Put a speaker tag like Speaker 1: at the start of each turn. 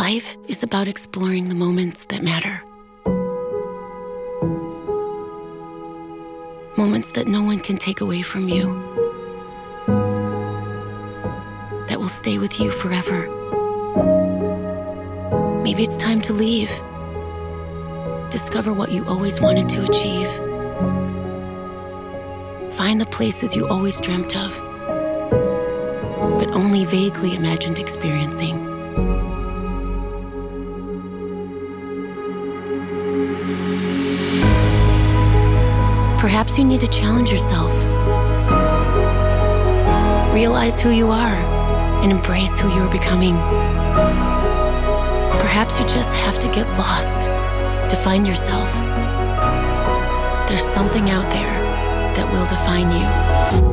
Speaker 1: Life is about exploring the moments that matter. Moments that no one can take away from you. That will stay with you forever. Maybe it's time to leave. Discover what you always wanted to achieve. Find the places you always dreamt of, but only vaguely imagined experiencing. Perhaps you need to challenge yourself. Realize who you are and embrace who you're becoming. Perhaps you just have to get lost to find yourself. There's something out there that will define you.